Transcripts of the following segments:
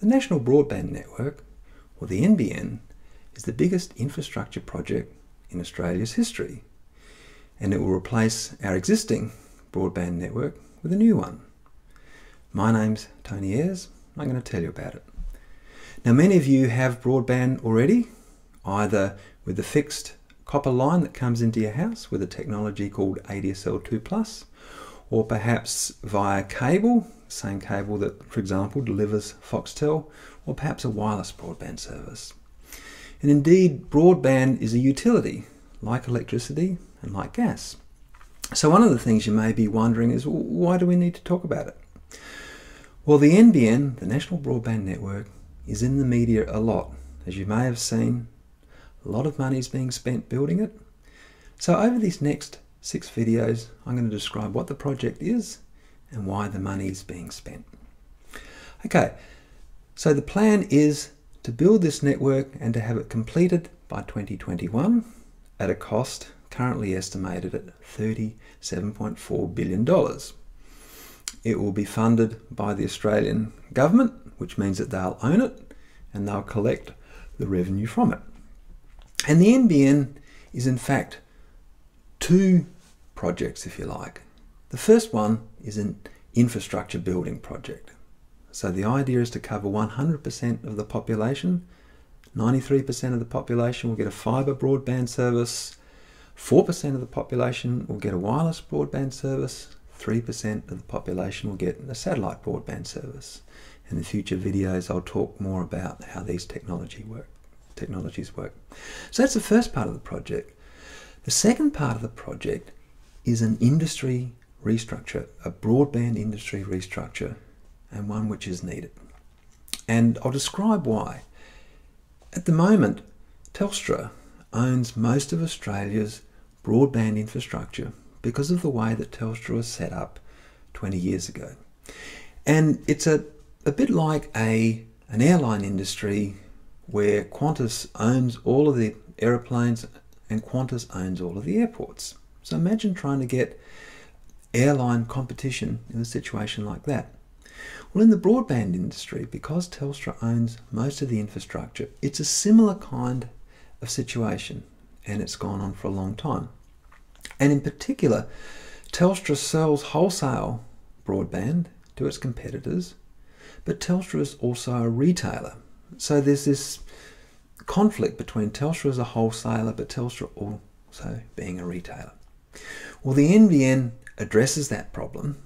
The National Broadband Network, or the NBN, is the biggest infrastructure project in Australia's history, and it will replace our existing broadband network with a new one. My name's Tony Ayres. I'm going to tell you about it. Now, many of you have broadband already, either with the fixed copper line that comes into your house with a technology called ADSL 2 Plus, or perhaps via cable, same cable that, for example, delivers Foxtel, or perhaps a wireless broadband service. And indeed, broadband is a utility, like electricity and like gas. So one of the things you may be wondering is, why do we need to talk about it? Well, the NBN, the National Broadband Network, is in the media a lot. As you may have seen, a lot of money is being spent building it. So over these next six videos, I'm going to describe what the project is and why the money is being spent. Okay, so the plan is to build this network and to have it completed by 2021 at a cost currently estimated at $37.4 billion. It will be funded by the Australian government, which means that they'll own it and they'll collect the revenue from it. And the NBN is in fact two projects, if you like. The first one is an infrastructure building project. So the idea is to cover 100% of the population. 93% of the population will get a fibre broadband service. 4% of the population will get a wireless broadband service. 3% of the population will get a satellite broadband service. In the future videos, I'll talk more about how these technology work, technologies work. So that's the first part of the project. The second part of the project is an industry restructure, a broadband industry restructure, and one which is needed. And I'll describe why. At the moment, Telstra owns most of Australia's broadband infrastructure because of the way that Telstra was set up 20 years ago. And it's a, a bit like a, an airline industry where Qantas owns all of the aeroplanes and Qantas owns all of the airports. So imagine trying to get airline competition in a situation like that. Well, in the broadband industry, because Telstra owns most of the infrastructure, it's a similar kind of situation and it's gone on for a long time. And in particular, Telstra sells wholesale broadband to its competitors, but Telstra is also a retailer. So there's this conflict between Telstra as a wholesaler, but Telstra also being a retailer. Well, the NBN addresses that problem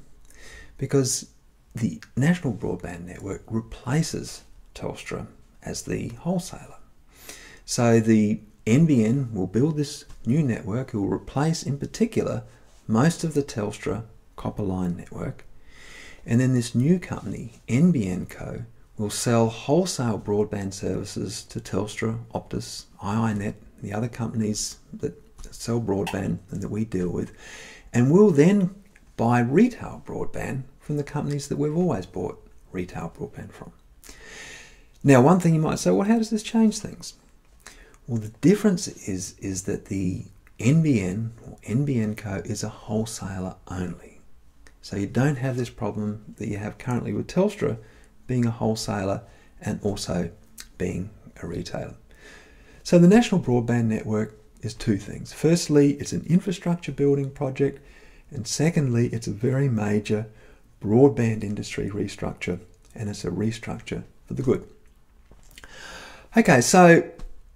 because the National Broadband Network replaces Telstra as the wholesaler. So the NBN will build this new network. It will replace, in particular, most of the Telstra copper line network. And then this new company, NBN Co., will sell wholesale broadband services to Telstra, Optus, iiNet, the other companies that sell broadband and that we deal with, and we'll then buy retail broadband from the companies that we've always bought retail broadband from. Now, one thing you might say, well, how does this change things? Well, the difference is is that the NBN or NBN Co is a wholesaler only. So you don't have this problem that you have currently with Telstra being a wholesaler and also being a retailer. So the National Broadband Network is two things. Firstly, it's an infrastructure building project, and secondly, it's a very major broadband industry restructure, and it's a restructure for the good. Okay, so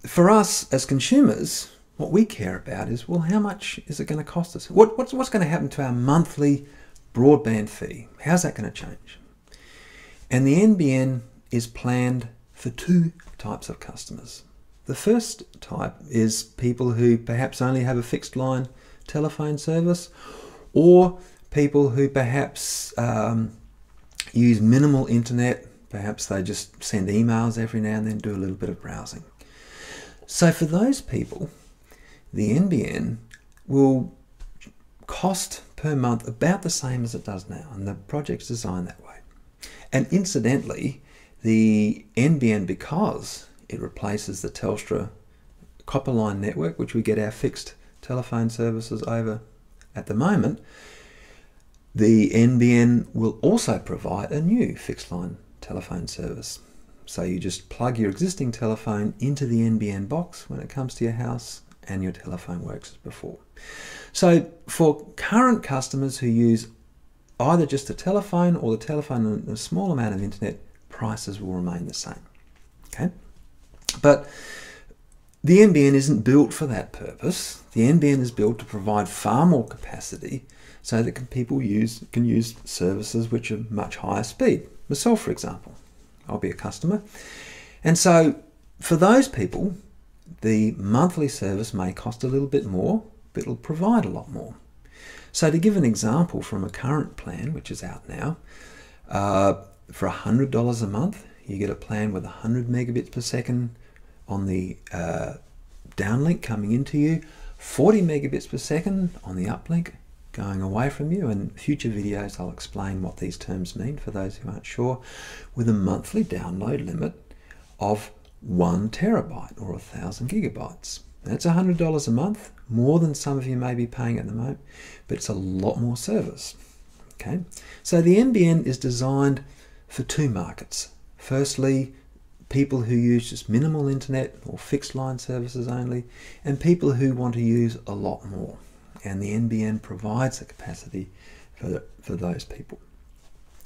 for us as consumers, what we care about is well, how much is it going to cost us? What, what's, what's going to happen to our monthly broadband fee? How's that going to change? And the NBN is planned for two types of customers. The first type is people who perhaps only have a fixed line telephone service or people who perhaps um, use minimal internet. Perhaps they just send emails every now and then, do a little bit of browsing. So for those people, the NBN will cost per month about the same as it does now, and the project's designed that way. And incidentally, the NBN, because it replaces the Telstra copper line network, which we get our fixed telephone services over at the moment, the NBN will also provide a new fixed line telephone service. So you just plug your existing telephone into the NBN box when it comes to your house and your telephone works as before. So for current customers who use either just a telephone or the telephone and a small amount of internet, prices will remain the same. Okay? But the NBN isn't built for that purpose. The NBN is built to provide far more capacity so that people use can use services which are much higher speed. Myself, for example, I'll be a customer. And so for those people, the monthly service may cost a little bit more, but it'll provide a lot more. So to give an example from a current plan, which is out now, uh, for $100 a month, you get a plan with 100 megabits per second on the uh, downlink coming into you, 40 megabits per second on the uplink going away from you. And future videos, I'll explain what these terms mean for those who aren't sure, with a monthly download limit of one terabyte or a thousand gigabytes. That's $100 a month, more than some of you may be paying at the moment, but it's a lot more service. Okay, so the NBN is designed for two markets. Firstly, people who use just minimal internet or fixed line services only, and people who want to use a lot more. And the NBN provides the capacity for, the, for those people.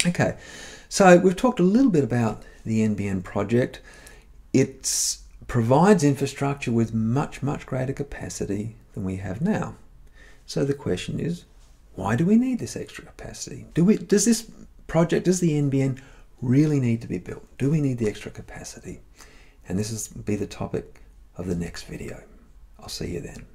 Okay, so we've talked a little bit about the NBN project. It provides infrastructure with much, much greater capacity than we have now. So the question is, why do we need this extra capacity? Do we, does this project, does the NBN really need to be built? Do we need the extra capacity? And this will be the topic of the next video. I'll see you then.